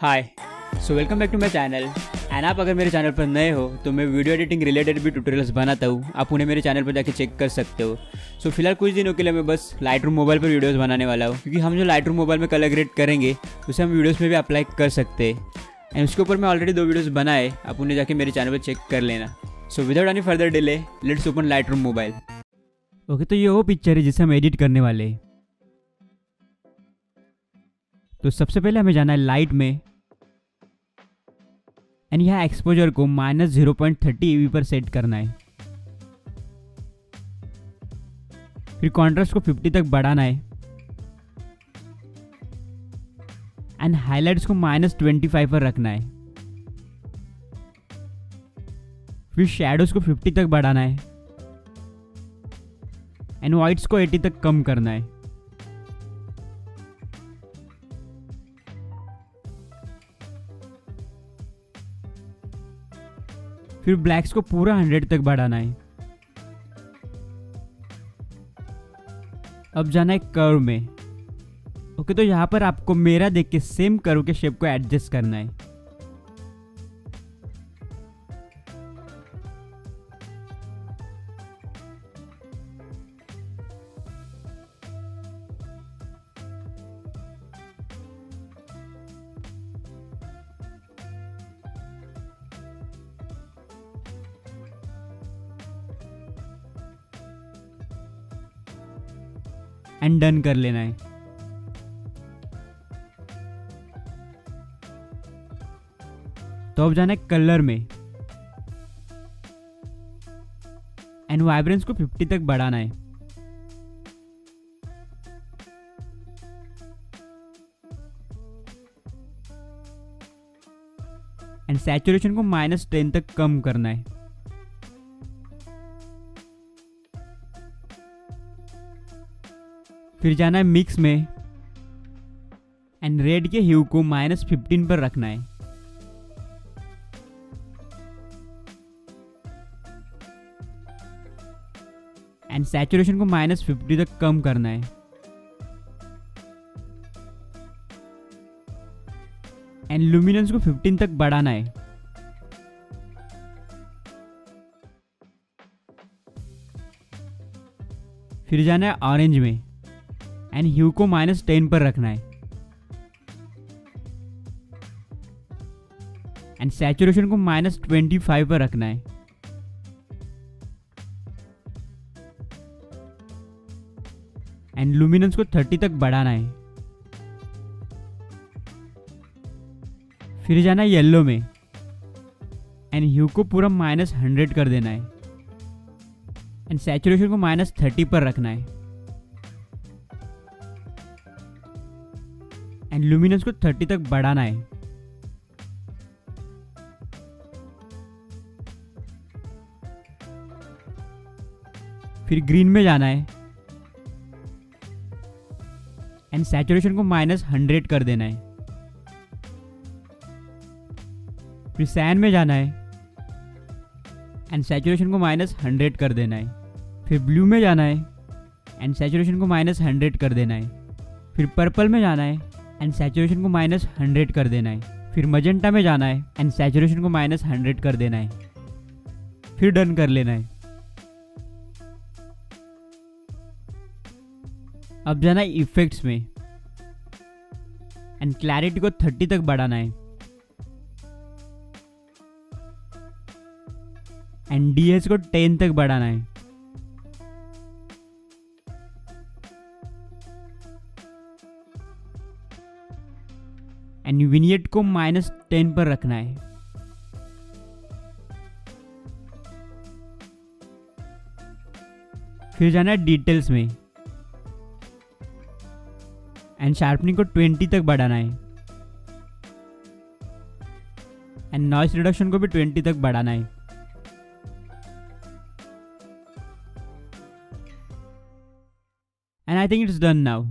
Hi so welcome back to my channel and आप अगर मेरे चैनल पर नए हो तो मैं वीडियो एडिटिंग रिलेटेड भी ट्यूटोरियल्स बनाता हूँ। आप उन्हें मेरे चैनल पर जाके चेक कर सकते हो। सो so, फ़िलहाल कुछ दिनों के लिए मैं बस लाइट रूम मोबाइल पर वीडियोस बनाने वाला हूँ। क्योंकि हम जो लाइट रूम मोबाइल में कलर ग्रेड करेंगे उसे हम वीडियोज़ में भी अप्लाई कर सकते हैं। एंड उसके ऊपर मैं ऑलरेडी दो वीडियोज़ बनाए आप उन्हें जाके मेरे चैनल पर चेक कर लेना। So without any further delay let's open Lightroom mobile okay तो ये वो पिक्चर है जिसे हम एडिट करने वाले हैं। तो सबसे पहले हमें जाना है लाइट में। एंड यहाँ एक्सपोजर को minus zero point thirty EV पर सेट करना है। फिर कॉन्ट्रास्ट को 50 तक बढ़ाना है। एंड हाइलाइट्स को माइनस ट्वेंटी फाइव पर रखना है। फिर शेडोज को 50 तक बढ़ाना है। एंड वाइट्स को 80 तक कम करना है। फिर ब्लैक्स को पूरा हंड्रेड तक बढ़ाना है। अब जाना है कर्व में। ओके तो यहाँ पर आपको मेरा देख के सेम कर्व के शेप को एडजस्ट करना है। एंड डन कर लेना है। तो अब जाना है कलर में। एंड वाइब्रेंस को 50 तक बढ़ाना है। एंड सैचुरेशन को माइनस टेन तक कम करना है। फिर जाना है मिक्स में एंड रेड के ह्यू को माइनस फिफ्टीन पर रखना है। एंड सैचुरेशन को माइनस फिफ्टी तक कम करना है। एंड लुमिनेंस को 15 तक बढ़ाना है। फिर जाना है ऑरेंज में। एंड ह्यू को माइनस टेन पर रखना है। एंड सैचुरेशन को माइनस ट्वेंटी फाइव पर रखना है। एंड लुमिनेंस को थर्टी तक बढ़ाना है। फिर जाना है येलो में। एंड ह्यू को पूरा माइनस हंड्रेड कर देना है। एंड सैचुरेशन को माइनस थर्टी पर रखना है। एंड लुमिनेंस को 30 तक बढ़ाना है। फिर ग्रीन में जाना है। एंड सैचुरेशन को माइनस हंड्रेड कर देना है। फिर सैन में जाना है। एंड सैचुरेशन को माइनस हंड्रेड कर देना है। फिर ब्लू में जाना है। एंड सैचुरेशन को माइनस हंड्रेड कर देना है। फिर पर्पल में जाना है। एंड सैचुरेशन को माइनस हंड्रेड कर देना है। फिर मजेंटा में जाना है। एंड सैचुरेशन को माइनस हंड्रेड कर देना है। फिर डन कर लेना है। अब जाना है इफेक्ट्स में। एंड क्लैरिटी को 30 तक बढ़ाना है। एंड डीएस को टेन तक बढ़ाना है। एंड विनियट को माइनस टेन पर रखना है। फिर जाना है डिटेल्स में। एंड शार्पनिंग को 20 तक बढ़ाना है। एंड नॉइस रिडक्शन को भी 20 तक बढ़ाना है। And I think it's done now